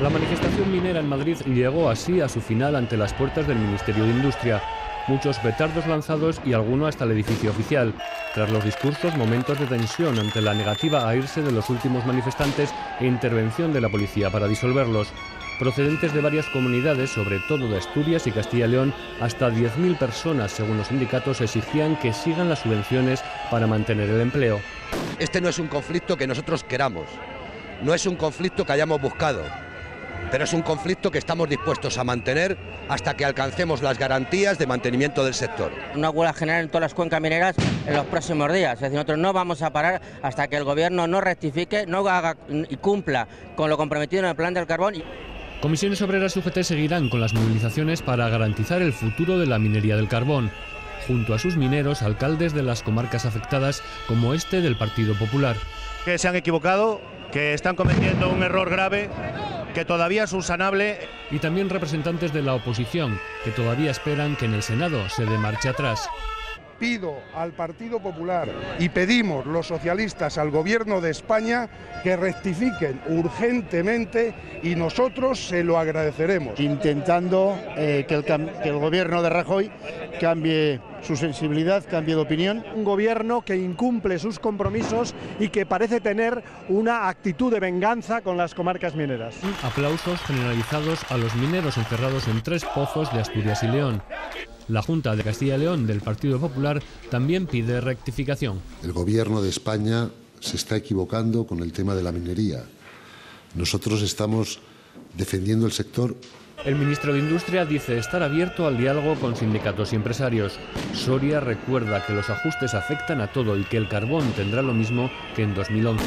La manifestación minera en Madrid llegó así a su final ante las puertas del Ministerio de Industria. Muchos petardos lanzados y alguno hasta el edificio oficial. Tras los discursos, momentos de tensión ante la negativa a irse de los últimos manifestantes e intervención de la policía para disolverlos. Procedentes de varias comunidades, sobre todo de Asturias y Castilla y León, hasta 10.000 personas, según los sindicatos, exigían que sigan las subvenciones para mantener el empleo. Este no es un conflicto que nosotros queramos, no es un conflicto que hayamos buscado pero es un conflicto que estamos dispuestos a mantener hasta que alcancemos las garantías de mantenimiento del sector. Una huelga general en todas las cuencas mineras en los próximos días. Es decir, nosotros no vamos a parar hasta que el gobierno no rectifique, no haga y cumpla con lo comprometido en el plan del carbón. Comisiones Obreras UGT seguirán con las movilizaciones para garantizar el futuro de la minería del carbón junto a sus mineros, alcaldes de las comarcas afectadas, como este del Partido Popular. Que se han equivocado, que están cometiendo un error grave que todavía es unsanable. Y también representantes de la oposición, que todavía esperan que en el Senado se dé marcha atrás. Pido al Partido Popular y pedimos los socialistas al Gobierno de España que rectifiquen urgentemente y nosotros se lo agradeceremos. Intentando eh, que, el, que el Gobierno de Rajoy cambie su sensibilidad, cambie de opinión. Un gobierno que incumple sus compromisos y que parece tener una actitud de venganza con las comarcas mineras. Aplausos generalizados a los mineros encerrados en tres pozos de Asturias y León. La Junta de Castilla y León del Partido Popular también pide rectificación. El gobierno de España se está equivocando con el tema de la minería. Nosotros estamos defendiendo el sector el ministro de Industria dice estar abierto al diálogo con sindicatos y empresarios. Soria recuerda que los ajustes afectan a todo y que el carbón tendrá lo mismo que en 2011.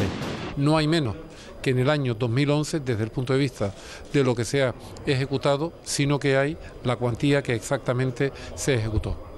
No hay menos que en el año 2011 desde el punto de vista de lo que se ha ejecutado, sino que hay la cuantía que exactamente se ejecutó.